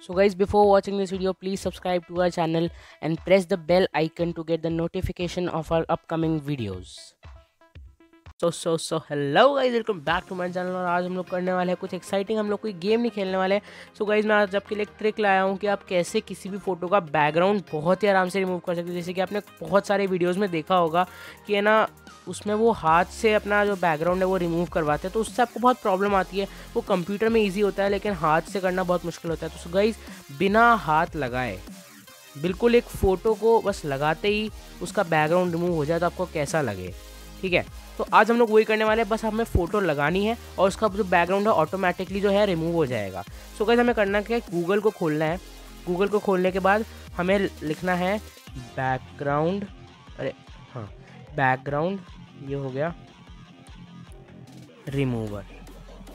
So guys before watching this video please subscribe to our channel and press the bell icon to get the notification of our upcoming videos. So so so hello guys welcome back to my channel और आज हम लोग करने वाले हैं कुछ exciting हम लोग कोई गेम नहीं खेलने वाले हैं। सो गाइज़ मैं आज आपके लिए एक ट्रिक लाया हूँ कि आप कैसे किसी भी फ़ोटो का बैकग्राउंड बहुत ही आराम से रिमूव कर सकते हैं। जैसे कि आपने बहुत सारे वीडियोज़ में देखा होगा कि है ना, उसमें वो हाथ से अपना जो बैकग्राउंड है वो रिमूव करवाते हैं तो उससे आपको बहुत प्रॉब्लम आती है। वो कंप्यूटर में ईजी होता है, लेकिन हाथ से करना बहुत मुश्किल होता है। तो सो गाइज़ बिना हाथ लगाए, बिल्कुल एक फ़ोटो को बस लगाते ही उसका बैकग्राउंड रिमूव हो जाए तो आपको कैसा लगे? ठीक है? तो आज हम लोग वही करने वाले हैं, बस हमें फ़ोटो लगानी है और उसका जो बैकग्राउंड है ऑटोमेटिकली जो है रिमूव हो जाएगा। सो कैसे हमें करना क्या है? गूगल को खोलना है। गूगल को खोलने के बाद हमें लिखना है बैकग्राउंड अरे हाँ बैकग्राउंड ये हो गया रिमूवर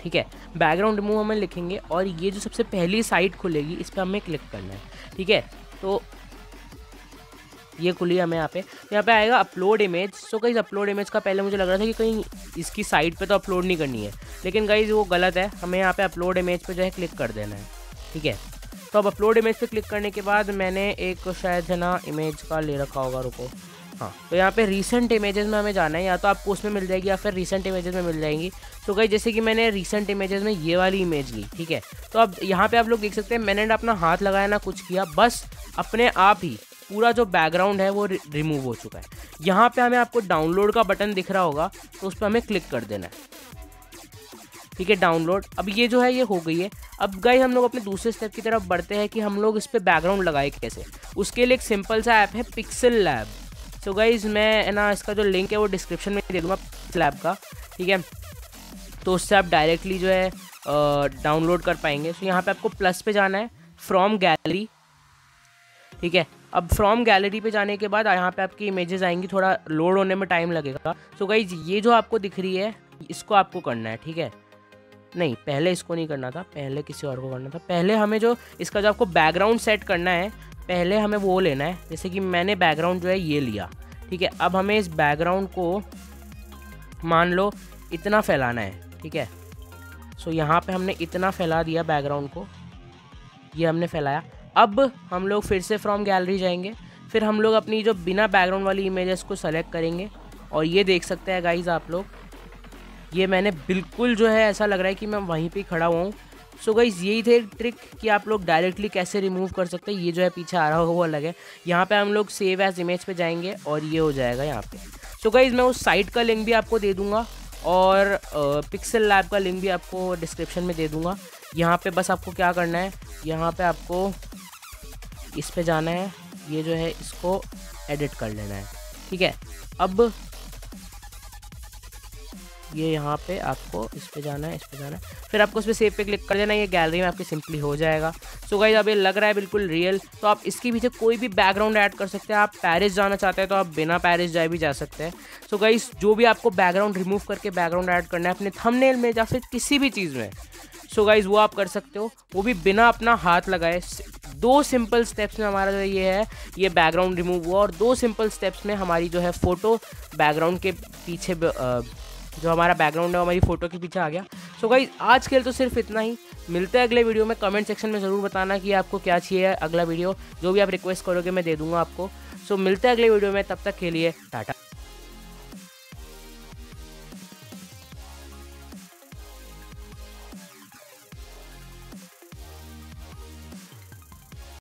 ठीक है? बैकग्राउंड रिमूव हमें लिखेंगे और ये जो सबसे पहली साइट खुलेगी, इस पर हमें क्लिक करना है। ठीक है? तो ये खुली हमें यहाँ पे। यहाँ पे आएगा अपलोड इमेज सो कहीं अपलोड इमेज का पहले मुझे लग रहा था कि कहीं इसकी साइट पे तो अपलोड नहीं करनी है। लेकिन कहीं वो गलत है। हमें यहाँ पे अपलोड इमेज पे जो है क्लिक कर देना है। ठीक है? तो अब अपलोड इमेज पे क्लिक करने के बाद मैंने एक शायद है ना इमेज का ले रखा होगा, रुको। हाँ तो यहाँ पे रिसेंट इमेजेस में हमें जाना है। या तो आपको उसमें मिल जाएगी या फिर रिसेंट इमेजेस में मिल जाएँगी। तो कहीं जैसे कि मैंने रिसेंट इमेजेस में ये वाली इमेज ली, ठीक है? तो अब यहाँ पे आप लोग देख सकते हैं, मैंने अपना हाथ लगाया, ना कुछ किया, बस अपने आप ही। पूरा जो बैकग्राउंड है वो रिमूव हो चुका है। यहाँ पे हमें आपको डाउनलोड का बटन दिख रहा होगा तो उस पर हमें क्लिक कर देना है। ठीक है डाउनलोड अब ये जो है, ये हो गई है। अब गए हम लोग अपने दूसरे स्टेप की तरफ़ बढ़ते हैं कि हम लोग इस पर बैकग्राउंड लगाए कैसे। उसके लिए एक सिंपल सा ऐप है पिक्सल लैब तो गाइज़ मैं ना, इसका जो लिंक है वो डिस्क्रिप्शन में दे दूँगा लैब का। ठीक है? तो उससे आप डायरेक्टली जो है डाउनलोड कर पाएँगे। तो यहाँ पे आपको प्लस पे जाना है। फ्रॉम गैलरी ठीक है? अब फ्रॉम गैलरी पे जाने के बाद, यहाँ पे आपकी इमेजेस आएँगी, थोड़ा लोड होने में टाइम लगेगा। सो so गाइज़ ये जो आपको दिख रही है, इसको आपको करना है, ठीक है? नहीं, पहले इसको नहीं करना था, पहले किसी और को करना था। पहले हमें जो, इसका जो आपको बैकग्राउंड सेट करना है, पहले हमें वो लेना है, जैसे कि मैंने बैकग्राउंड जो है, ये लिया, ठीक है? अब हमें इस बैकग्राउंड को, मान लो, इतना फैलाना है, ठीक है? सो यहाँ पे हमने इतना फैला दिया बैकग्राउंड को, ये हमने फैलाया। अब हम लोग फिर से फ्रॉम गैलरी जाएँगे। फिर हम लोग अपनी जो बिना बैकग्राउंड वाली इमेजेस को सेलेक्ट करेंगे। और ये देख सकते हैं गाइज़ आप लोग। ये मैंने बिल्कुल जो है ऐसा लग रहा है कि मैं वहीं पे खड़ा हुआ हूँ। सो गाइज़ यही थे ट्रिक कि आप लोग डायरेक्टली कैसे रिमूव कर सकते हैं। ये जो है पीछे आ रहा होगा वो अलग है। यहाँ पे हम लोग सेव एज इमेज पे जाएँगे और ये हो जाएगा यहाँ पे। सो गाइज़ मैं उस साइट का लिंक भी आपको दे दूँगा। और पिक्सल लैब का लिंक भी आपको डिस्क्रिप्शन में दे दूँगा। यहाँ पे बस आपको क्या करना है? यहाँ पर आपको इस पे जाना है, ये जो है इसको एडिट कर लेना है, ठीक है? अब ये यहाँ पे आपको इस पे जाना है, इस पे जाना है। फिर आपको उस पर सेव पे क्लिक कर देना ये गैलरी में आपकी सिंपली हो जाएगा। सो गाइज़ अब ये लग रहा है बिल्कुल रियल तो आप इसके पीछे कोई भी बैकग्राउंड ऐड कर सकते हैं। आप पैरिस जाना चाहते हैं तो आप बिना पैरिस जाए भी जा सकते हैं। सो गाइज़ जो भी आपको बैकग्राउंड रिमूव करके बैकग्राउंड ऐड करना है, अपने थंबनेल में या फिर किसी भी चीज़ में सो so गाइज़ वो आप कर सकते हो। वो भी बिना अपना हाथ लगाए दो सिंपल स्टेप्स में हमारा जो ये है, ये बैकग्राउंड रिमूव हुआ और दो सिंपल स्टेप्स में हमारी जो है फ़ोटो बैकग्राउंड के पीछे जो हमारा बैकग्राउंड है हमारी फ़ोटो के पीछे आ गया। सो गाइज़ आज के लिए तो सिर्फ़ इतना ही। मिलते हैं अगले वीडियो में। कमेंट सेक्शन में ज़रूर बताना कि आपको क्या चाहिए अगला वीडियो जो भी आप रिक्वेस्ट करोगे, मैं दे दूँगा आपको। सो मिलते हैं अगले वीडियो में। तब तक के लिए, टाटा।